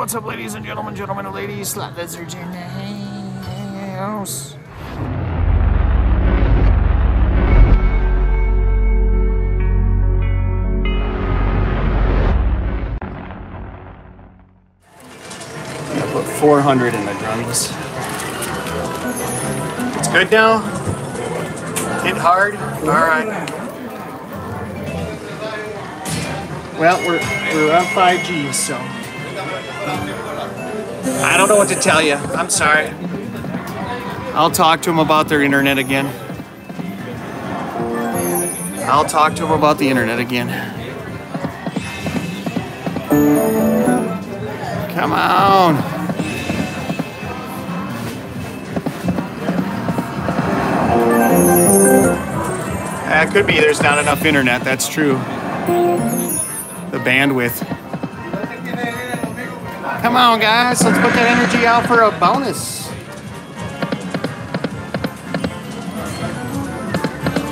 what's up, ladies and gentlemen, gentlemen and ladies, slot lizards in the house. I put 400 in the drums. It's good now. Hit hard. All right. Well, we're we're on 5G, so I don't know what to tell you. I'm sorry. I'll talk to them about their internet again. I'll talk to them about the internet again. Come on. That could be there's not enough internet. That's true. The bandwidth. Come on, guys. Let's put that energy out for a bonus.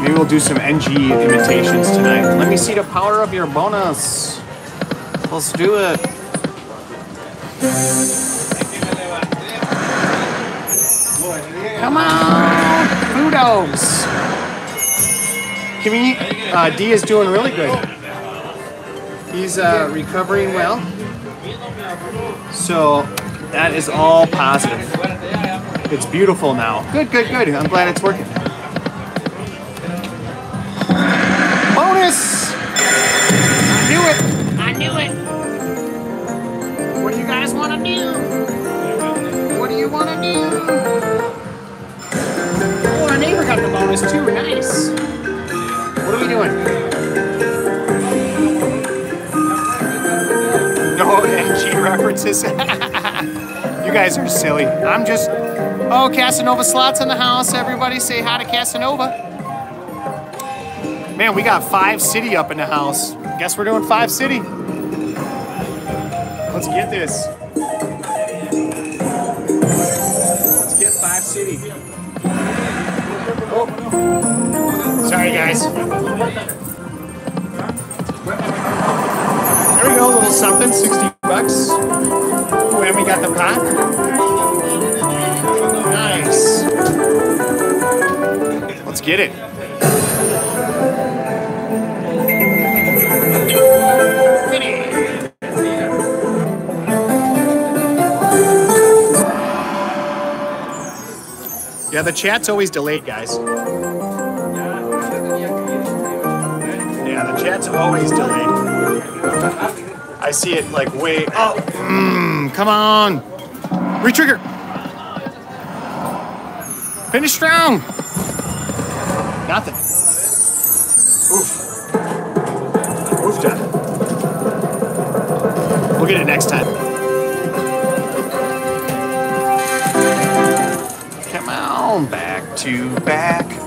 Maybe we'll do some NG imitations tonight. Let me see the power of your bonus. Let's do it. Come on. Kimmy, uh, D is doing really good. He's uh, recovering well. So that is all positive. It's beautiful now. Good, good, good. I'm glad it's working. Bonus! I knew it. I knew it. What do you guys want to do? What do you want to do? Oh, our neighbor got the bonus too. Nice. What are we doing? References. you guys are silly. I'm just. Oh, Casanova slots in the house. Everybody say hi to Casanova. Man, we got five city up in the house. Guess we're doing five city. Let's get this. Let's get five city. Oh. Sorry, guys. There we go, a little something, 60 and we got the pot. Nice. Let's get it. Yeah, the chat's always delayed, guys. Yeah, the chat's always delayed. I see it like way. Oh, mm, come on. Retrigger. Finish strong. Nothing. Oof. Oof, John. We'll get it next time. Come on, back to back, back, back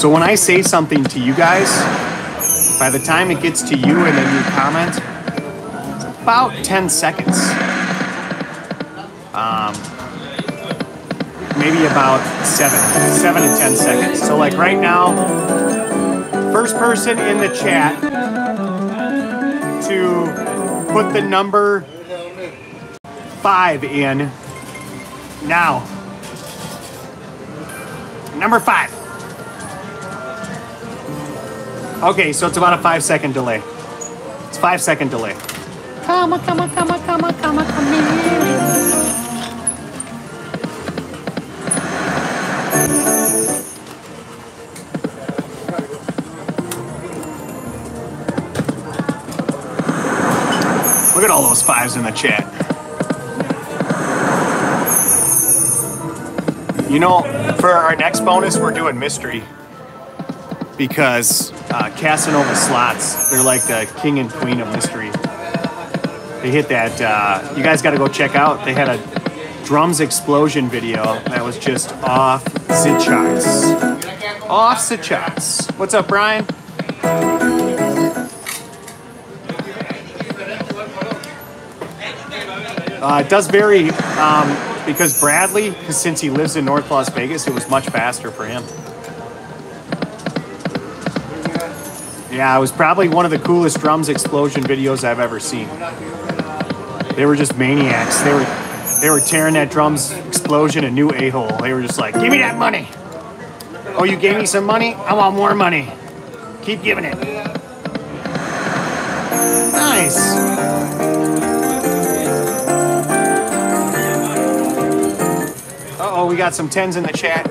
So when I say something to you guys, by the time it gets to you and then you comment, it's about 10 seconds. Um, maybe about seven, seven to 10 seconds. So like right now, first person in the chat to put the number five in now. Number five. Okay, so it's about a five second delay. It's five second delay. Come on, come on, come on, come on, come on, come on. Look at all those fives in the chat. You know, for our next bonus, we're doing mystery because uh, Casanova slots, they're like the king and queen of mystery. They hit that, uh, you guys got to go check out. They had a drums explosion video that was just off the charts. Off the charts. What's up, Brian? Uh, it does vary um, because Bradley, since he lives in North Las Vegas, it was much faster for him. Yeah, it was probably one of the coolest drums explosion videos I've ever seen. They were just maniacs. They were they were tearing that drums explosion a new a-hole. They were just like, give me that money. Oh, you gave me some money? I want more money. Keep giving it. Nice. Uh oh, we got some tens in the chat.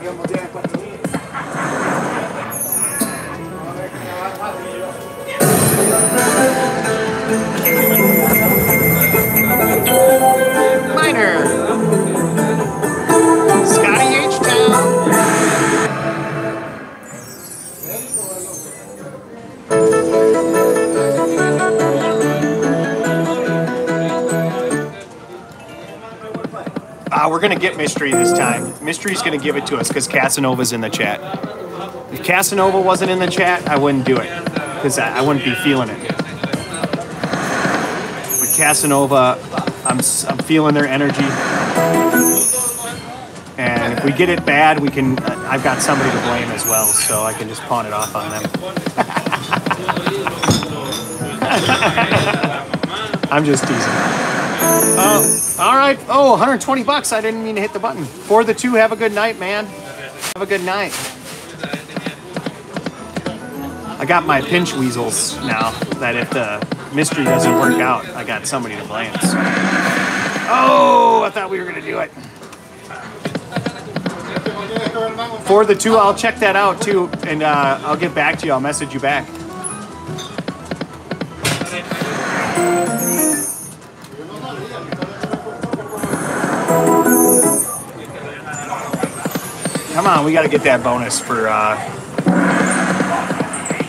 We're gonna get Mystery this time. Mystery's gonna give it to us because Casanova's in the chat. If Casanova wasn't in the chat, I wouldn't do it because I, I wouldn't be feeling it. But Casanova, I'm I'm feeling their energy, and if we get it bad, we can. I've got somebody to blame as well, so I can just pawn it off on them. I'm just teasing. Oh, all right. Oh, 120 bucks. I didn't mean to hit the button. For the two, have a good night, man. Have a good night. I got my pinch weasels now that if the mystery doesn't work out, I got somebody to blame. So. Oh, I thought we were going to do it. For the two, I'll check that out too, and uh, I'll get back to you. I'll message you back. On, we got to get that bonus for. Uh...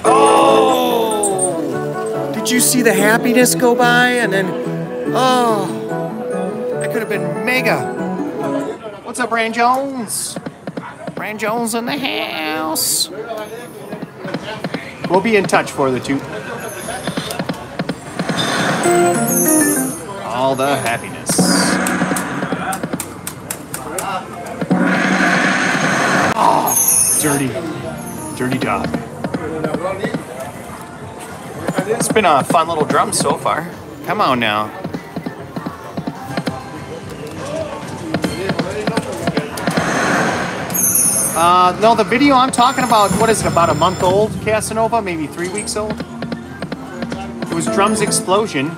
Oh! Did you see the happiness go by and then? Oh! I could have been mega. What's up, Rand Jones? Rand Jones in the house. We'll be in touch for the two. All the happiness. Dirty, dirty job. It's been a fun little drum so far. Come on now. Uh, no, the video I'm talking about, what is it, about a month old, Casanova? Maybe three weeks old? It was Drums Explosion.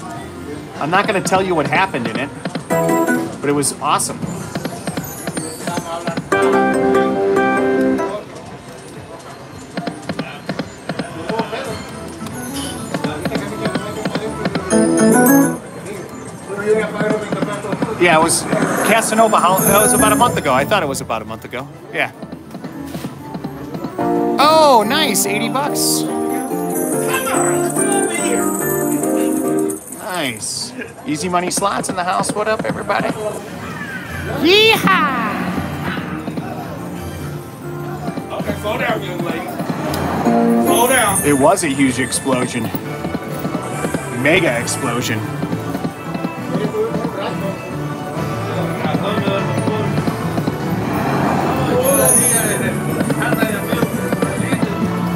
I'm not going to tell you what happened in it, but it was awesome. Yeah, it was Casanova. That was about a month ago. I thought it was about a month ago. Yeah. Oh, nice. 80 bucks. Nice. Easy money slots in the house. What up, everybody? Yeehaw! Okay, slow down, young lady. Slow down. It was a huge explosion. Mega explosion.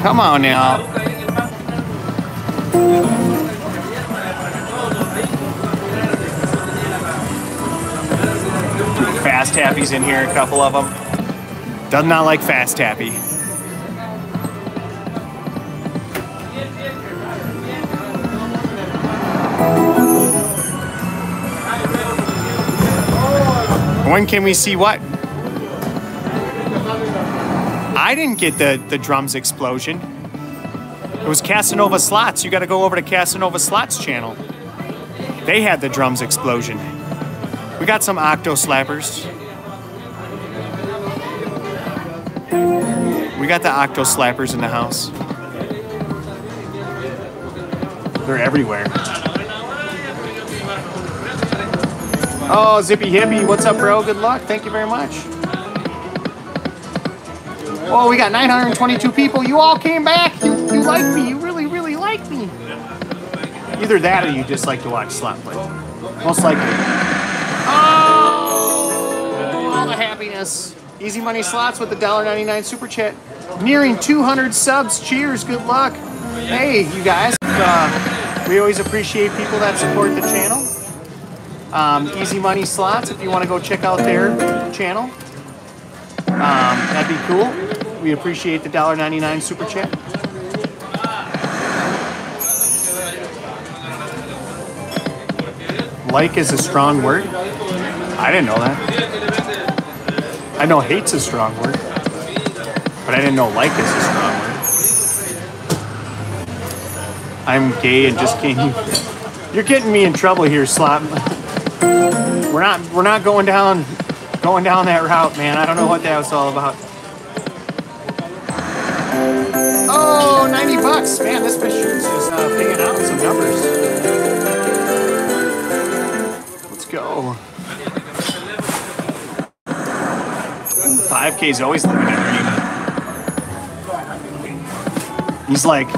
Come on now. Fast Happy's in here, a couple of them. Does not like Fast Happy. When can we see what? I didn't get the, the drums explosion. It was Casanova Slots. You got to go over to Casanova Slots channel. They had the drums explosion. We got some octo slappers. We got the octo slappers in the house. They're everywhere. Oh, Zippy Hippie, what's up, bro? Good luck. Thank you very much. Oh, we got 922 people. You all came back. You, you like me. You really, really like me. Either that or you just like to watch slot play. Most likely. Oh, all the happiness. Easy money slots with the $1.99 super chat. Nearing 200 subs. Cheers. Good luck. hey, you guys, uh, we always appreciate people that support the channel. Um, Easy Money Slots, if you want to go check out their channel, um, that'd be cool. We appreciate the $1.99 super chat. Like is a strong word. I didn't know that. I know hate's a strong word, but I didn't know like is a strong word. I'm gay and just can't. You're getting me in trouble here, Slop. We're not. We're not going down. Going down that route, man. I don't know what that was all about. Oh, 90 bucks. Man, this machine is just uh, paying out some numbers. Let's go. 5K is always dream. He's like,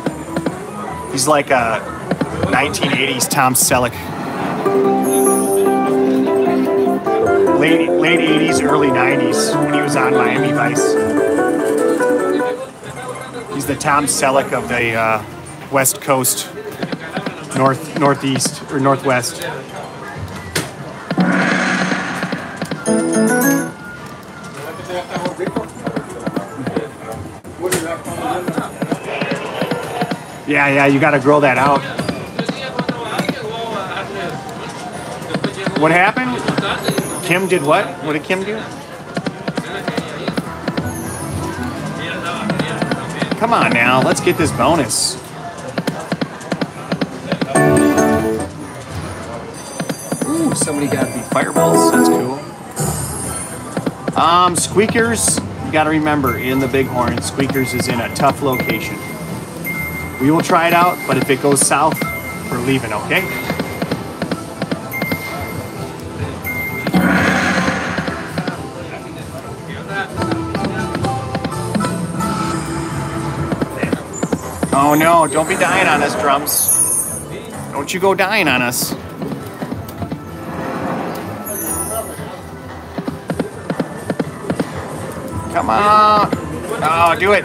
he's like a 1980s Tom Selleck. Late, late 80s, early 90s when he was on Miami Vice. The Tom Selleck of the uh, West Coast, North, Northeast, or Northwest. Yeah, yeah, you got to grow that out. What happened? Kim did what? What did Kim do? Come on now, let's get this bonus. Ooh, somebody got the fireballs. That's cool. Um, Squeakers, you got to remember, in the Bighorn, Squeakers is in a tough location. We will try it out, but if it goes south, we're leaving, okay? Oh no, don't be dying on us, drums. Don't you go dying on us. Come on. Oh, do it.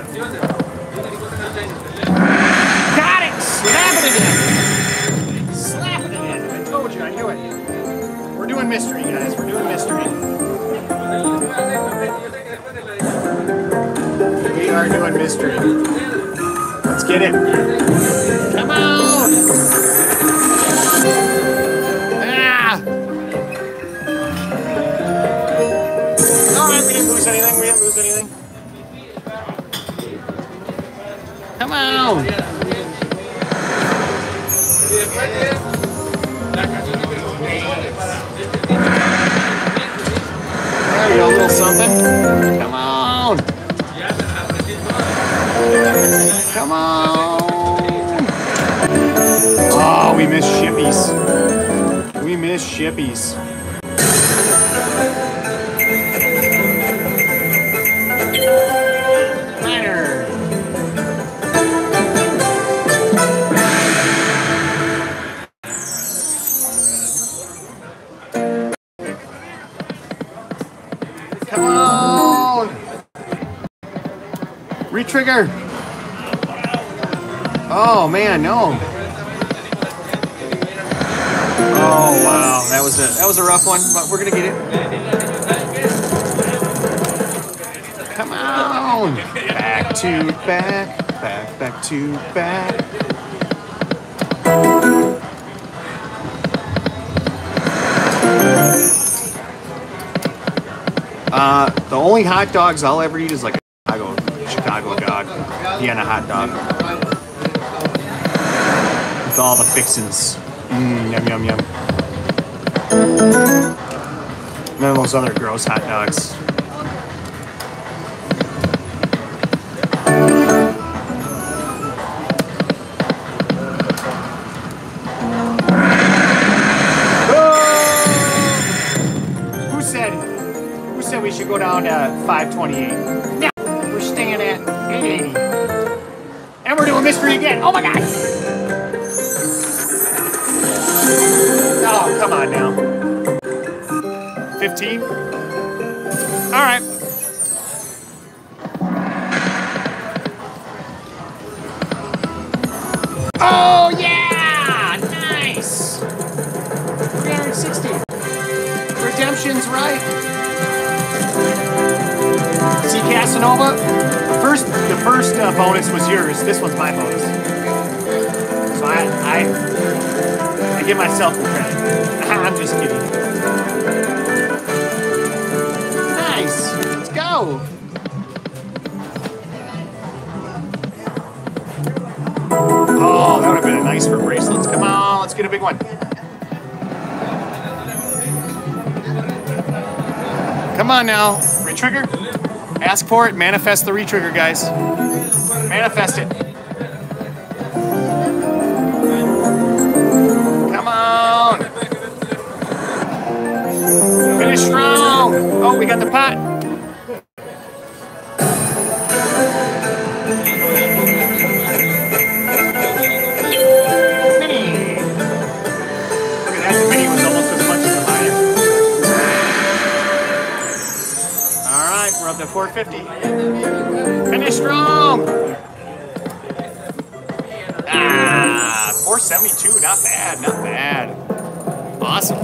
Got it! Slap it again. Slap it again. I told you, I knew it. We're doing mystery, guys. We're doing mystery. We are doing mystery. Let's get it. Come on! Ah! Alright, we didn't lose anything. We didn't lose anything. Come on! Shippies. Shippies. Come on! Retrigger! Oh man, no. Oh wow, that was a that was a rough one, but we're gonna get it. Come on! Back to back, back, back to back. Uh, the only hot dogs I'll ever eat is like a Chicago, Chicago dog, Vienna hot dog with all the fixins. Mmm, yum yum yum. None of those other gross hot dogs. Who said? Who said we should go down to 528? Now we're staying at 880, and we're doing mystery again. Oh my god! 15? All right. Oh yeah! Nice! 360. Redemption's right. See Casanova? First the first uh, bonus was yours. This one's my bonus. So I I, I give myself the credit. I'm just kidding. Oh, that would have been nice for bracelets. Come on, let's get a big one. Come on now, retrigger. Ask for it, manifest the retrigger, guys. Manifest it. Come on. Finish strong. Oh, we got the pot. 50. Finish strong. Ah, 472. Not bad. Not bad. Awesome.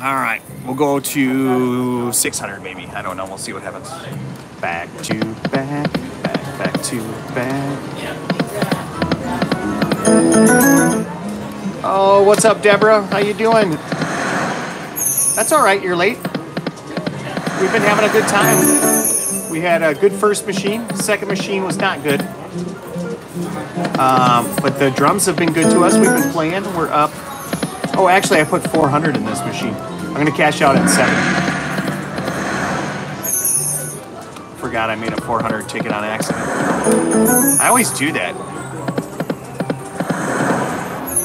All right. We'll go to 600 maybe. I don't know. We'll see what happens. Back to back. Back, back to back. Oh, what's up, Deborah? How you doing? That's all right. You're late. We've been having a good time. We had a good first machine. Second machine was not good. Um, but the drums have been good to us. We've been playing. We're up. Oh, actually, I put 400 in this machine. I'm going to cash out at 7. Forgot I made a 400 ticket on accident. I always do that.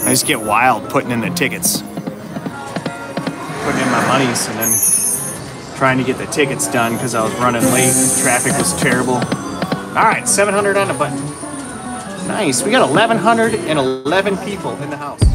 I just get wild putting in the tickets. Monies and then trying to get the tickets done because I was running late. Traffic was terrible. All right, 700 on the button. Nice. We got 1,111 people in the house.